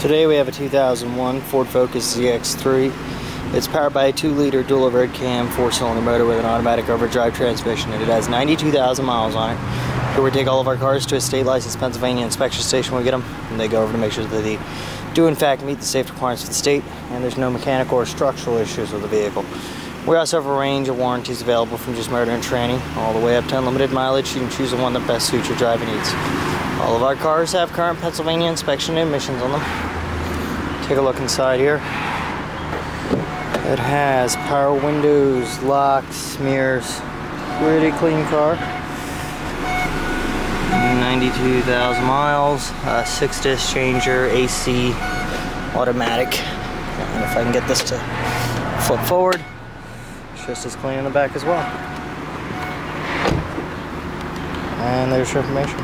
Today we have a 2001 Ford Focus ZX3. It's powered by a 2-liter dual overhead cam 4-cylinder motor with an automatic overdrive transmission and it has 92,000 miles on it. Here we take all of our cars to a state licensed Pennsylvania inspection station we get them and they go over to make sure that they do in fact meet the safety requirements of the state and there's no mechanical or structural issues with the vehicle. We also have a range of warranties available from just motor and tranny all the way up to unlimited mileage. You can choose the one that best suits your driving needs. All of our cars have current Pennsylvania inspection and emissions on them. Take a look inside here. It has power windows, locks, mirrors. Pretty clean car. 92,000 miles, six disc changer, AC, automatic. And if I can get this to flip forward, it's just as clean in the back as well. And there's your information.